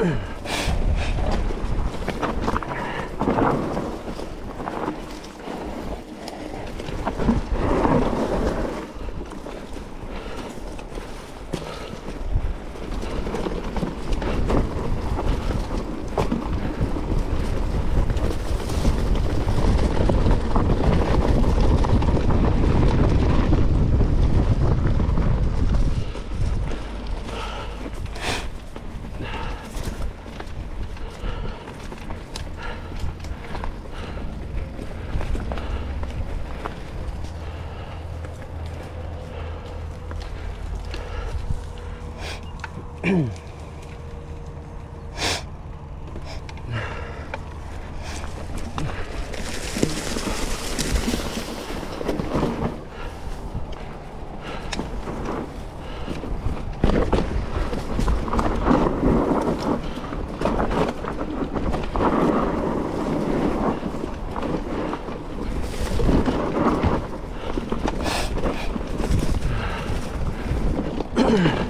Ahem. Ugh.